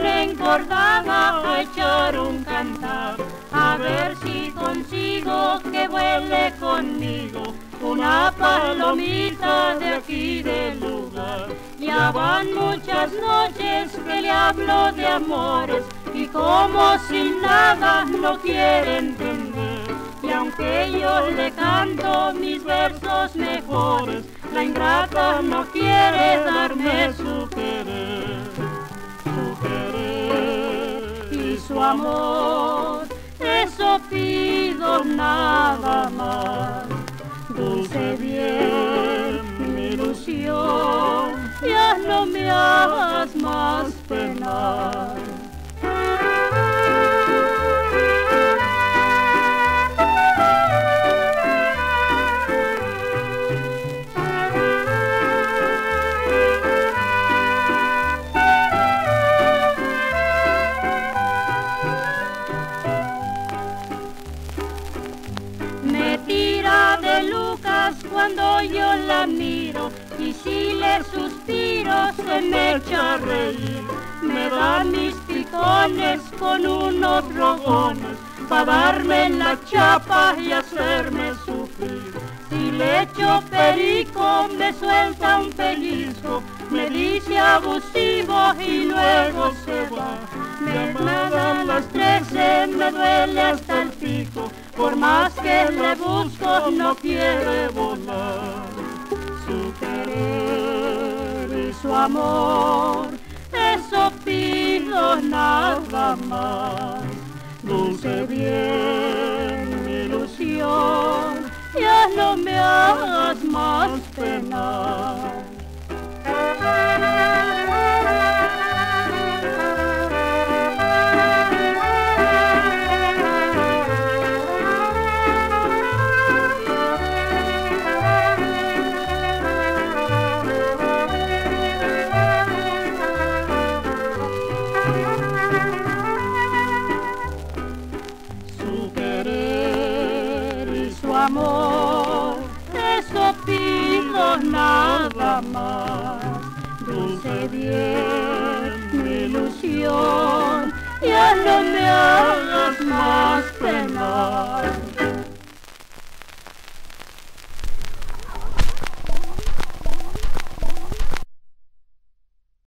viene encordada a echar un cantar, a ver si consigo que vuele conmigo una palomita de aquí del lugar. Ya van muchas noches que le hablo de amores y como sin nada no quiere entender. Y aunque yo le canto mis versos mejores, la ingrata no quiere amor. Eso pido nada más, dulce bien mi ilusión, ya no me hagas más miro y si le suspiro se me echa a reír. Me da mis picones con unos rogones para darme en la chapa y hacerme sufrir. Si le echo perico me suelta un pellizco, me dice abusivo y luego se va. Me a las trece, me duele hasta el pico, por más que le busco no quiere volar. Su querer y su amor, eso pido nada más. Dulce bien mi ilusión, ya no me hagas más penar. Amor, eso pido nada más. Dulce bien mi ilusión,